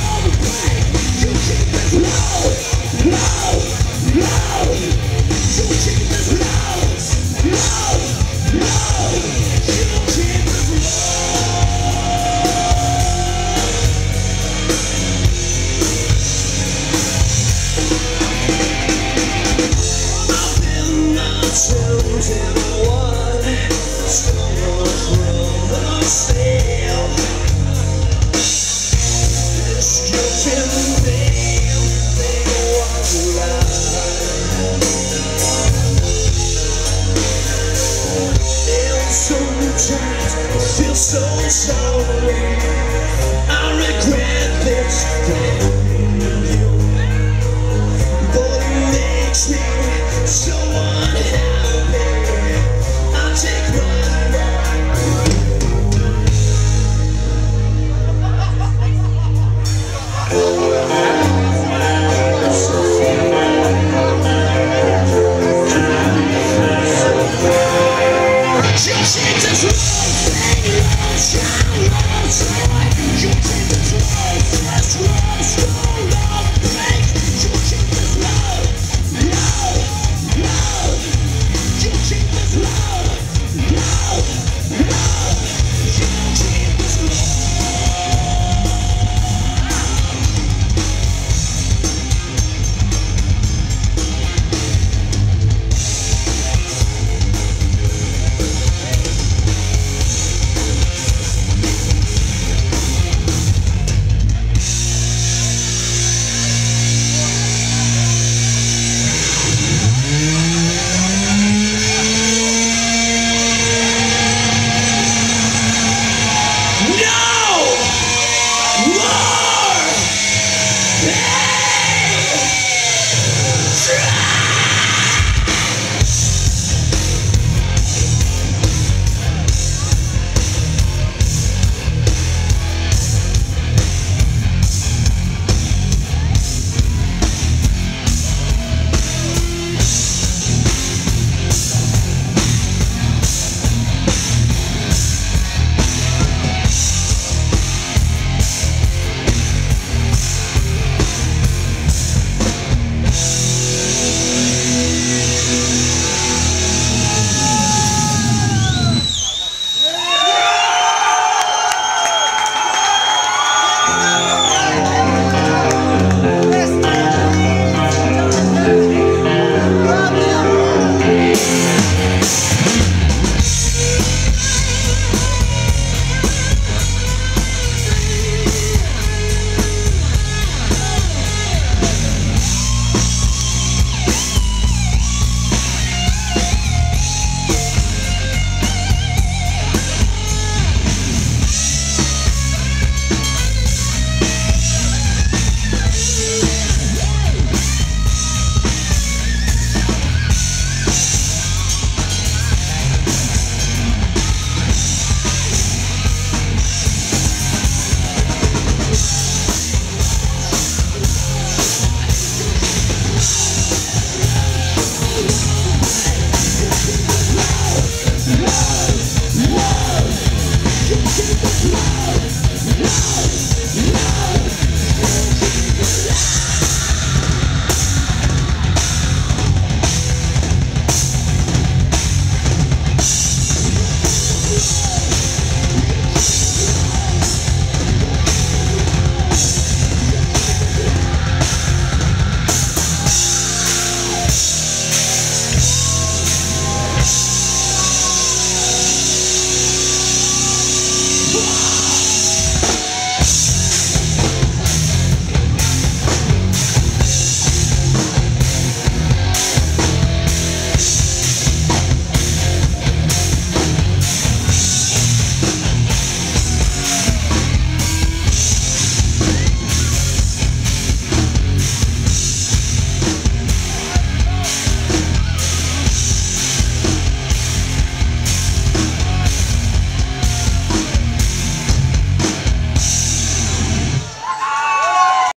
all the way. so sorry, I regret this thing. You But it makes me so you